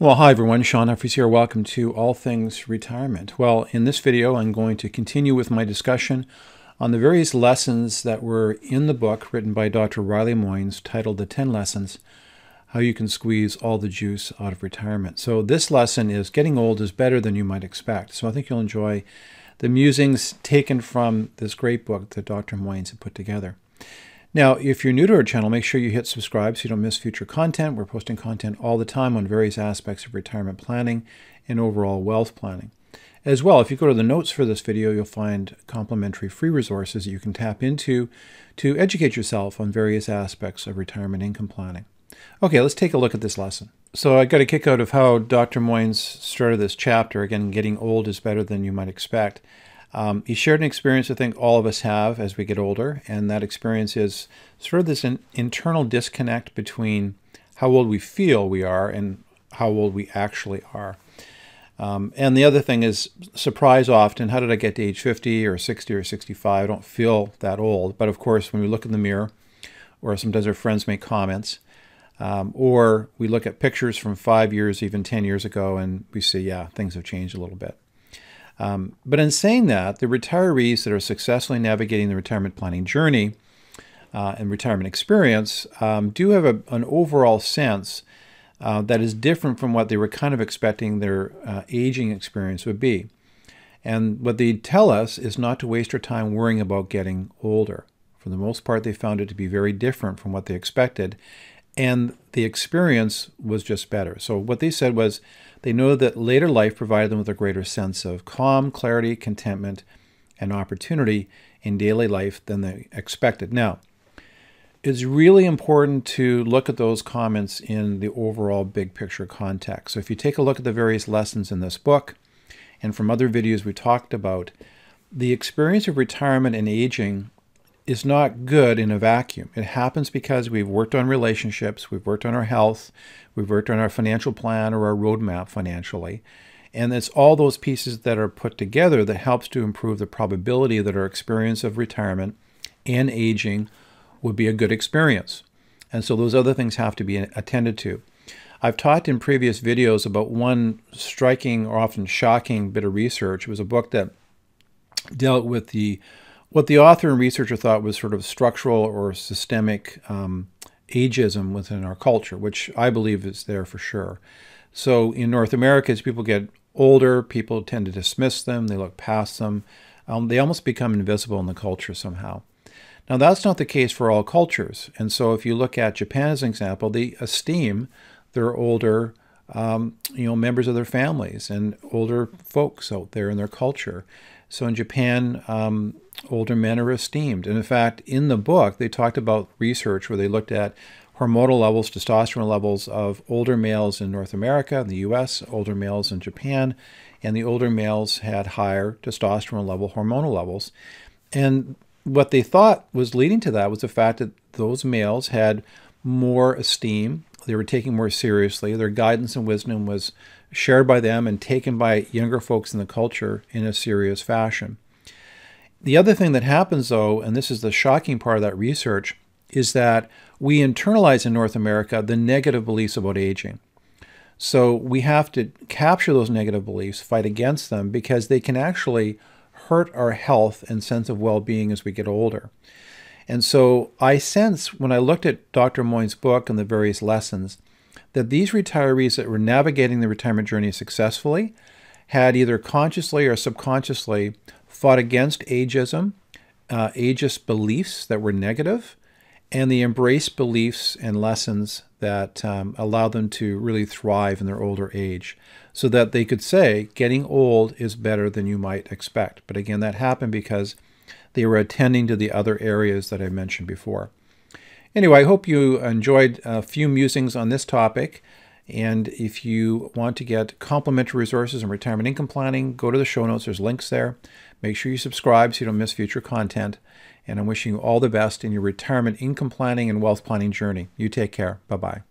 Well, hi everyone, Shaun Humphries here. Welcome to All Things Retirement. Well, in this video, I'm going to continue with my discussion on the various lessons that were in the book written by Dr. Riley Moynes titled The 10 Lessons How You Can Squeeze All the Juice Out of Retirement. So, this lesson is Getting Old is Better Than You Might Expect. So, I think you'll enjoy the musings taken from this great book that Dr. Moynes had put together. Now, if you're new to our channel, make sure you hit subscribe so you don't miss future content. We're posting content all the time on various aspects of retirement planning and overall wealth planning. As well, if you go to the notes for this video, you'll find complimentary free resources that you can tap into to educate yourself on various aspects of retirement income planning. Okay, let's take a look at this lesson. So I got a kick out of how Dr. Moynes started this chapter. Again, getting old is better than you might expect. Um, he shared an experience I think all of us have as we get older, and that experience is sort of this in, internal disconnect between how old we feel we are and how old we actually are. Um, and the other thing is surprise often. How did I get to age 50 or 60 or 65? I don't feel that old. But of course, when we look in the mirror, or sometimes our friends make comments, um, or we look at pictures from five years, even 10 years ago, and we see, yeah, things have changed a little bit. Um, but in saying that, the retirees that are successfully navigating the retirement planning journey uh, and retirement experience um, do have a, an overall sense uh, that is different from what they were kind of expecting their uh, aging experience would be. And what they tell us is not to waste our time worrying about getting older. For the most part, they found it to be very different from what they expected, and the experience was just better. So, what they said was, they know that later life provided them with a greater sense of calm, clarity, contentment, and opportunity in daily life than they expected. Now, it's really important to look at those comments in the overall big picture context. So if you take a look at the various lessons in this book and from other videos we talked about, the experience of retirement and aging is not good in a vacuum. It happens because we've worked on relationships, we've worked on our health, we've worked on our financial plan or our roadmap financially. And it's all those pieces that are put together that helps to improve the probability that our experience of retirement and aging would be a good experience. And so those other things have to be attended to. I've talked in previous videos about one striking or often shocking bit of research. It was a book that dealt with the what the author and researcher thought was sort of structural or systemic um, ageism within our culture, which I believe is there for sure. So in North America, as people get older, people tend to dismiss them, they look past them, um, they almost become invisible in the culture somehow. Now, that's not the case for all cultures. And so if you look at Japan as an example, they esteem their older um, you know, members of their families and older folks out there in their culture. So in Japan, um, older men are esteemed. And in fact, in the book, they talked about research where they looked at hormonal levels, testosterone levels of older males in North America, in the US, older males in Japan, and the older males had higher testosterone level hormonal levels. And what they thought was leading to that was the fact that those males had more esteem, they were taken more seriously, their guidance and wisdom was shared by them and taken by younger folks in the culture in a serious fashion. The other thing that happens, though, and this is the shocking part of that research, is that we internalize in North America the negative beliefs about aging. So we have to capture those negative beliefs, fight against them, because they can actually hurt our health and sense of well being as we get older. And so I sense when I looked at Dr. Moynes' book and the various lessons that these retirees that were navigating the retirement journey successfully had either consciously or subconsciously fought against ageism, uh, ageist beliefs that were negative, and they embraced beliefs and lessons that um, allowed them to really thrive in their older age so that they could say getting old is better than you might expect. But again, that happened because they were attending to the other areas that I mentioned before. Anyway, I hope you enjoyed a few musings on this topic. And if you want to get complimentary resources on retirement income planning, go to the show notes. There's links there. Make sure you subscribe so you don't miss future content. And I'm wishing you all the best in your retirement income planning and wealth planning journey. You take care. Bye bye.